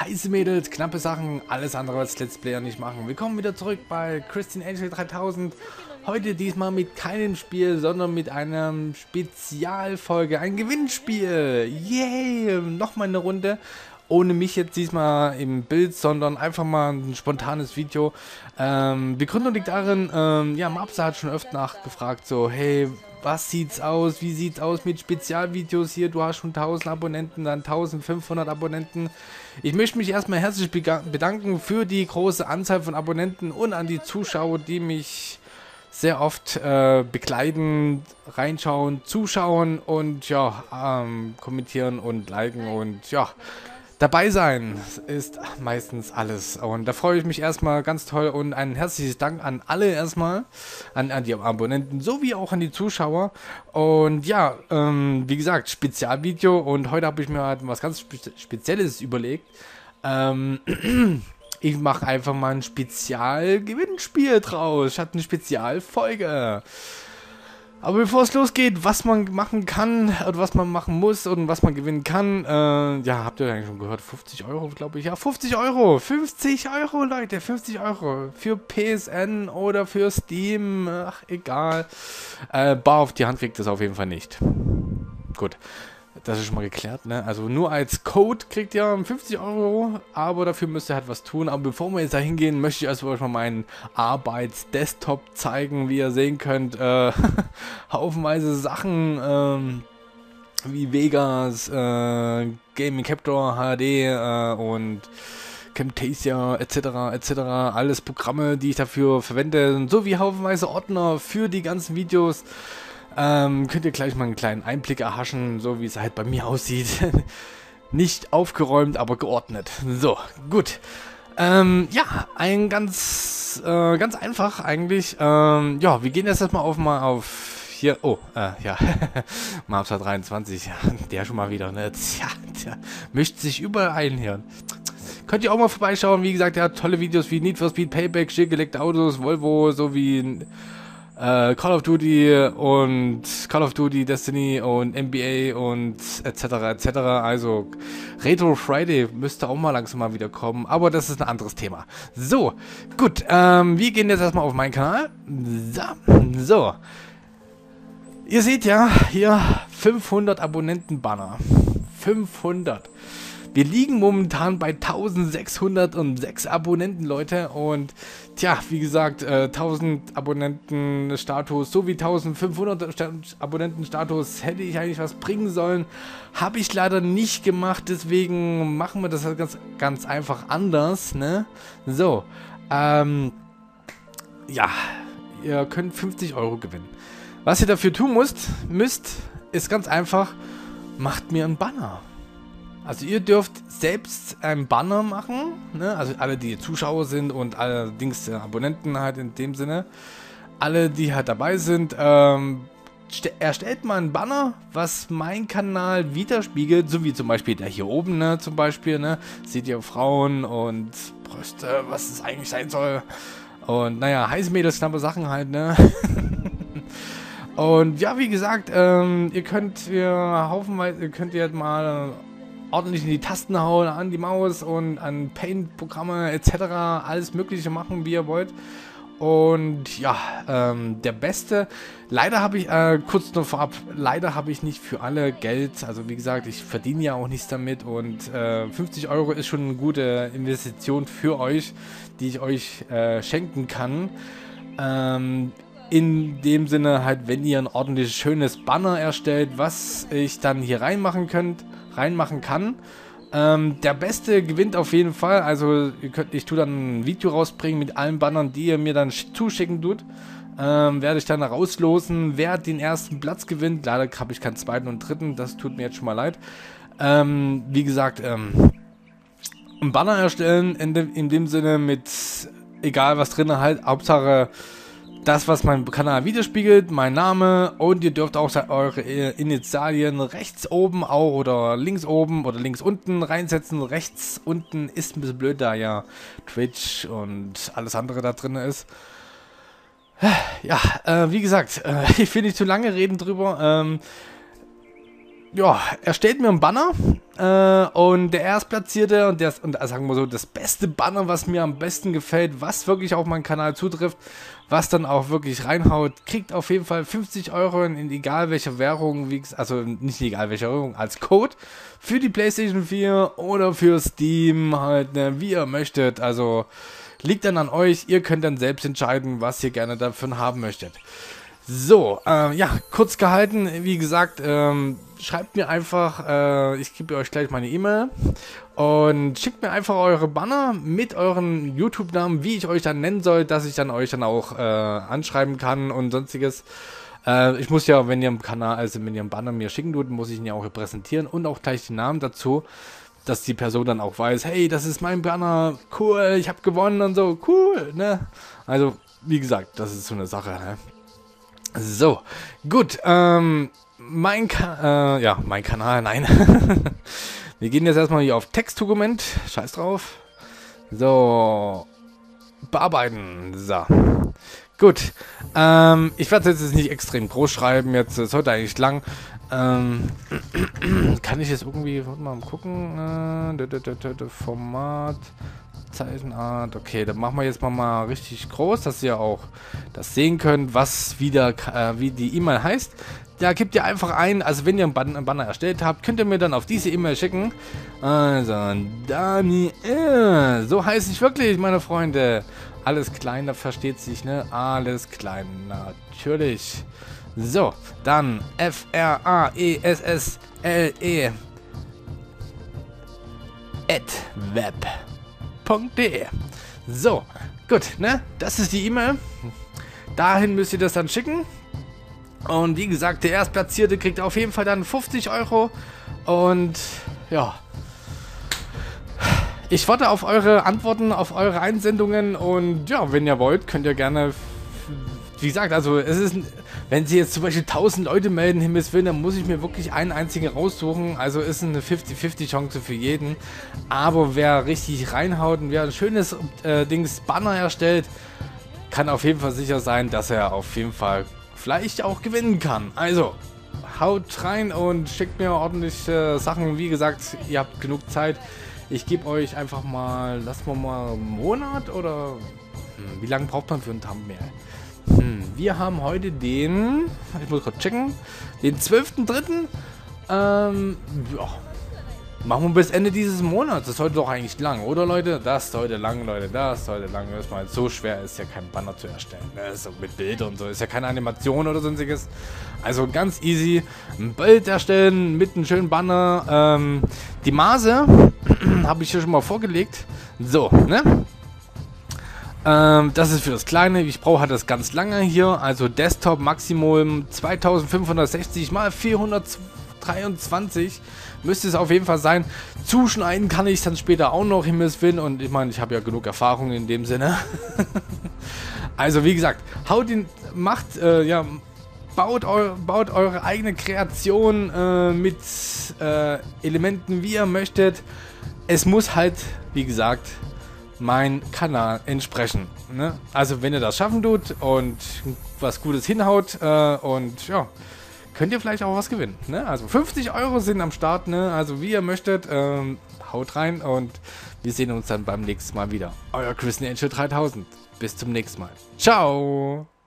heiße Mädels, knappe Sachen, alles andere als Let's Player nicht machen. Willkommen wieder zurück bei Christian Angel 3000. Heute diesmal mit keinem Spiel, sondern mit einer Spezialfolge, ein Gewinnspiel. Yay! Nochmal eine Runde. Ohne mich jetzt diesmal im Bild, sondern einfach mal ein spontanes Video. Ähm, Begründung liegt darin, ähm, ja, Mapsa hat schon öfter nachgefragt, so, hey, was sieht's aus, wie sieht's aus mit Spezialvideos hier, du hast schon 1000 Abonnenten, dann 1500 Abonnenten. Ich möchte mich erstmal herzlich bedanken für die große Anzahl von Abonnenten und an die Zuschauer, die mich sehr oft äh, begleiten, reinschauen, zuschauen und ja, ähm, kommentieren und liken und ja, Dabei sein ist meistens alles. Und da freue ich mich erstmal ganz toll und ein herzliches Dank an alle erstmal, an, an die Abonnenten sowie auch an die Zuschauer. Und ja, ähm, wie gesagt, Spezialvideo und heute habe ich mir halt was ganz Spe Spezielles überlegt. Ähm, ich mache einfach mal ein Spezialgewinnspiel draus. Ich hatte eine Spezialfolge. Aber bevor es losgeht, was man machen kann und was man machen muss und was man gewinnen kann, äh, ja, habt ihr eigentlich schon gehört, 50 Euro, glaube ich. Ja, 50 Euro, 50 Euro, Leute, 50 Euro für PSN oder für Steam, ach, egal. Äh, bar auf die Hand kriegt das auf jeden Fall nicht. Gut. Das ist schon mal geklärt, ne? Also nur als Code kriegt ihr 50 Euro, aber dafür müsst ihr halt was tun. Aber bevor wir jetzt da hingehen, möchte ich euch mal meinen Arbeits-Desktop zeigen. Wie ihr sehen könnt, äh, haufenweise Sachen, ähm, wie Vegas, äh, Gaming Capture HD äh, und Camtasia etc. etc. Alles Programme, die ich dafür verwende, sowie haufenweise Ordner für die ganzen Videos. Ähm, könnt ihr gleich mal einen kleinen Einblick erhaschen, so wie es halt bei mir aussieht. Nicht aufgeräumt, aber geordnet. So, gut. Ähm, ja, ein ganz, äh, ganz einfach eigentlich. Ähm, ja, wir gehen jetzt erstmal auf mal auf hier. Oh, äh, ja. Mapsa 23, ja, der schon mal wieder, ne? Tja, der mischt sich überall ein hier. Könnt ihr auch mal vorbeischauen. Wie gesagt, er hat tolle Videos wie Need for Speed, Payback, schick geleckte Autos, Volvo, sowie äh, Call of Duty und Call of Duty, Destiny und NBA und etc. etc. Also Retro Friday müsste auch mal langsam mal wieder kommen, aber das ist ein anderes Thema. So, gut, ähm, wir gehen jetzt erstmal auf meinen Kanal. So, so. Ihr seht ja hier 500 Abonnenten-Banner. 500. Wir liegen momentan bei 1606 Abonnenten, Leute. Und tja, wie gesagt, äh, 1000 Abonnenten-Status sowie 1500 Abonnenten-Status hätte ich eigentlich was bringen sollen. Habe ich leider nicht gemacht, deswegen machen wir das halt ganz, ganz einfach anders, ne? So, ähm, ja, ihr könnt 50 Euro gewinnen. Was ihr dafür tun müsst, müsst, ist ganz einfach, macht mir einen Banner. Also ihr dürft selbst einen Banner machen, ne? also alle, die Zuschauer sind und allerdings Abonnenten halt in dem Sinne. Alle, die halt dabei sind, ähm, erstellt mal einen Banner, was mein Kanal widerspiegelt, so wie zum Beispiel der hier oben, ne, zum Beispiel, ne, seht ihr Frauen und Brüste, was es eigentlich sein soll. Und naja, heiße Mädels, knappe Sachen halt, ne. und ja, wie gesagt, ähm, ihr könnt ihr haufenweise, ihr könnt ihr mal ordentlich in die Tasten hauen, an die Maus und an Paint-Programme etc. Alles mögliche machen, wie ihr wollt. Und ja, ähm, der beste, leider habe ich, äh, kurz noch vorab, leider habe ich nicht für alle Geld, also wie gesagt, ich verdiene ja auch nichts damit und äh, 50 Euro ist schon eine gute Investition für euch, die ich euch äh, schenken kann. Ähm, in dem Sinne halt, wenn ihr ein ordentliches, schönes Banner erstellt, was ich dann hier reinmachen könnt, reinmachen kann. Ähm, der Beste gewinnt auf jeden Fall. Also könnt, ich tue dann ein Video rausbringen mit allen Bannern, die ihr mir dann zuschicken tut. Ähm, werde ich dann rauslosen, wer den ersten Platz gewinnt. Leider habe ich keinen zweiten und dritten, das tut mir jetzt schon mal leid. Ähm, wie gesagt, ähm, ein Banner erstellen in, de, in dem Sinne mit egal was drin halt, Hauptsache das, was mein Kanal widerspiegelt, mein Name und ihr dürft auch eure Initialien rechts oben auch oder links oben oder links unten reinsetzen. Rechts unten ist ein bisschen blöd, da ja Twitch und alles andere da drin ist. Ja, äh, wie gesagt, äh, ich will nicht zu lange reden drüber. Ähm, ja, erstellt mir einen Banner. Äh, und der Erstplatzierte und, der, und sagen wir so, das beste Banner, was mir am besten gefällt, was wirklich auf meinen Kanal zutrifft, was dann auch wirklich reinhaut, kriegt auf jeden Fall 50 Euro in, egal welcher Währung, also nicht egal welcher Währung, als Code für die PlayStation 4 oder für Steam, halt, ne, wie ihr möchtet. Also liegt dann an euch, ihr könnt dann selbst entscheiden, was ihr gerne davon haben möchtet. So, äh, ja, kurz gehalten, wie gesagt, ähm, schreibt mir einfach, äh, ich gebe euch gleich meine E-Mail und schickt mir einfach eure Banner mit euren YouTube-Namen, wie ich euch dann nennen soll, dass ich dann euch dann auch äh, anschreiben kann und sonstiges. Äh, ich muss ja, wenn ihr einen Kanal, also wenn ihr einen Banner mir schicken tut, muss ich ihn ja auch präsentieren und auch gleich den Namen dazu, dass die Person dann auch weiß, hey, das ist mein Banner, cool, ich habe gewonnen und so, cool, ne? Also, wie gesagt, das ist so eine Sache, ne? So, gut, ähm, mein, Ka äh, ja, mein Kanal, nein. Wir gehen jetzt erstmal hier auf Textdokument, scheiß drauf. So, bearbeiten, so. Gut, ähm, ich werde jetzt nicht extrem groß schreiben, jetzt ist heute eigentlich lang. Ähm, kann ich jetzt irgendwie, warte mal gucken, äh, Format, Zeichenart. Okay, dann machen wir jetzt mal, mal richtig groß, dass ihr auch das sehen könnt, was wieder, äh, wie die E-Mail heißt. Da gebt ihr einfach ein, also wenn ihr einen Banner, einen Banner erstellt habt, könnt ihr mir dann auf diese E-Mail schicken. Also, Daniel, so heiße ich wirklich, meine Freunde. Alles klein, da versteht sich, ne? Alles klein, natürlich. So, dann F-R-A-E-S-S-L-E at web www.ecom.de. So, gut, ne? Das ist die E-Mail. Dahin müsst ihr das dann schicken. Und wie gesagt, der Erstplatzierte kriegt auf jeden Fall dann 50 Euro. Und ja. Ich warte auf eure Antworten, auf eure Einsendungen. Und ja, wenn ihr wollt, könnt ihr gerne. Wie gesagt, also es ist wenn sie jetzt zum Beispiel 1000 Leute melden, Himmels Willen, dann muss ich mir wirklich einen einzigen raussuchen. Also ist eine 50-50 Chance für jeden. Aber wer richtig reinhaut und wer ein schönes äh, Dings Banner erstellt, kann auf jeden Fall sicher sein, dass er auf jeden Fall vielleicht auch gewinnen kann. Also, haut rein und schickt mir ordentliche äh, Sachen. Wie gesagt, ihr habt genug Zeit. Ich gebe euch einfach mal, lassen wir mal einen Monat oder hm, wie lange braucht man für ein Thumbnail? Hm, wir haben heute den, ich muss gerade checken, den 12.3. Ähm, ja, machen wir bis Ende dieses Monats. Das ist heute doch eigentlich lang, oder Leute? Das ist heute lang, Leute, das ist heute lang. Erstmal so schwer ist ja kein Banner zu erstellen. Ne? So mit Bild und so, ist ja keine Animation oder sonstiges. Also ganz easy, ein Bild erstellen mit einem schönen Banner. Ähm, die Maße habe ich hier schon mal vorgelegt. So, ne? Ähm, das ist für das kleine. Ich brauche halt das ganz lange hier. Also Desktop Maximum 2560 mal 423 müsste es auf jeden Fall sein. Zuschneiden kann ich dann später auch noch Himmelswillen. Und ich meine, ich habe ja genug Erfahrung in dem Sinne. also wie gesagt, haut ihn, macht, äh, ja, baut, eu baut eure eigene Kreation äh, mit äh, Elementen, wie ihr möchtet. Es muss halt, wie gesagt, mein Kanal entsprechen. Ne? Also wenn ihr das schaffen tut und was Gutes hinhaut äh, und ja, könnt ihr vielleicht auch was gewinnen. Ne? Also 50 Euro sind am Start, ne? also wie ihr möchtet, ähm, haut rein und wir sehen uns dann beim nächsten Mal wieder. Euer Christian Angel 3000. Bis zum nächsten Mal. Ciao!